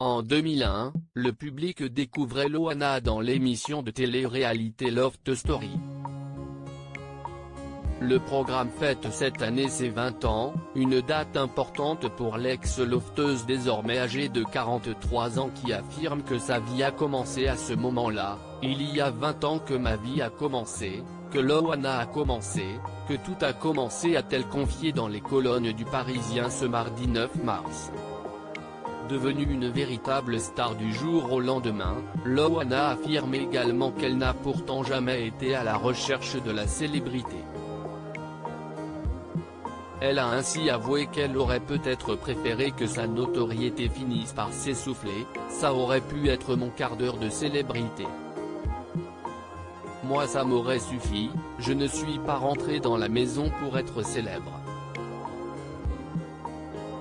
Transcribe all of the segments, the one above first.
En 2001, le public découvrait Loana dans l'émission de télé-réalité Loft Story. Le programme fête cette année ses 20 ans, une date importante pour l'ex-lofteuse désormais âgée de 43 ans qui affirme que sa vie a commencé à ce moment-là, il y a 20 ans que ma vie a commencé, que Loana a commencé, que tout a commencé a-t-elle confié dans les colonnes du Parisien ce mardi 9 mars. Devenue une véritable star du jour au lendemain, Loana affirme également qu'elle n'a pourtant jamais été à la recherche de la célébrité. Elle a ainsi avoué qu'elle aurait peut-être préféré que sa notoriété finisse par s'essouffler, ça aurait pu être mon quart d'heure de célébrité. Moi ça m'aurait suffi, je ne suis pas rentré dans la maison pour être célèbre.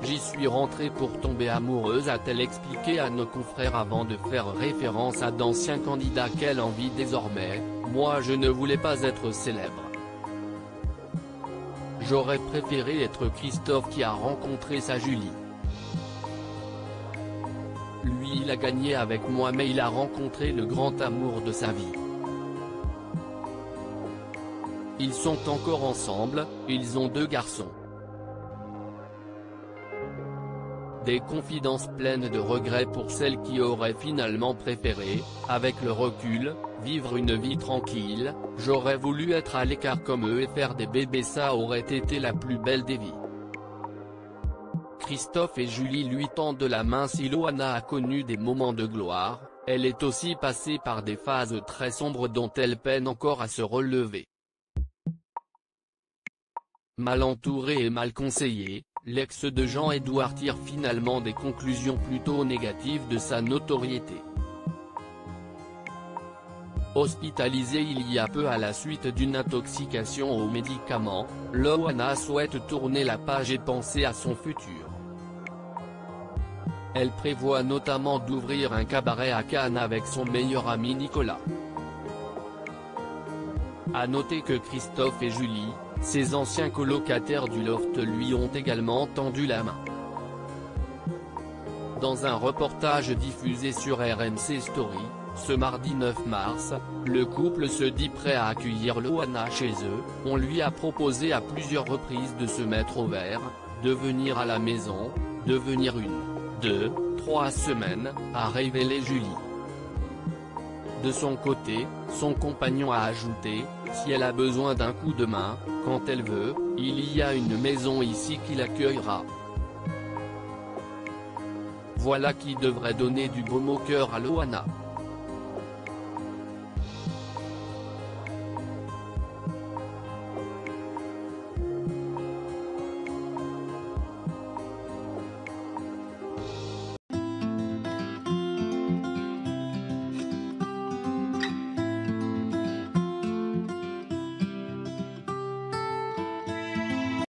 J'y suis rentré pour tomber amoureuse a-t-elle expliqué à nos confrères avant de faire référence à d'anciens candidats qu'elle envie désormais, moi je ne voulais pas être célèbre. J'aurais préféré être Christophe qui a rencontré sa Julie. Lui il a gagné avec moi mais il a rencontré le grand amour de sa vie. Ils sont encore ensemble, ils ont deux garçons. Confidences pleines de regrets pour celle qui aurait finalement préféré, avec le recul, vivre une vie tranquille, j'aurais voulu être à l'écart comme eux et faire des bébés ça aurait été la plus belle des vies. Christophe et Julie lui tendent la main si Loana a connu des moments de gloire, elle est aussi passée par des phases très sombres dont elle peine encore à se relever. Mal entouré et mal conseillé, l'ex de Jean-Édouard tire finalement des conclusions plutôt négatives de sa notoriété. Hospitalisé il y a peu à la suite d'une intoxication aux médicaments, Loana souhaite tourner la page et penser à son futur. Elle prévoit notamment d'ouvrir un cabaret à Cannes avec son meilleur ami Nicolas. A noter que Christophe et Julie, ses anciens colocataires du loft lui ont également tendu la main. Dans un reportage diffusé sur RMC Story, ce mardi 9 mars, le couple se dit prêt à accueillir Loana chez eux, on lui a proposé à plusieurs reprises de se mettre au vert, de venir à la maison, de venir une, deux, trois semaines, a révélé Julie. De son côté, son compagnon a ajouté, si elle a besoin d'un coup de main, quand elle veut, il y a une maison ici qui l'accueillera. Voilà qui devrait donner du baume au cœur à Loana.